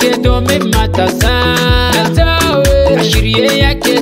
yake domin matasa a shirye yake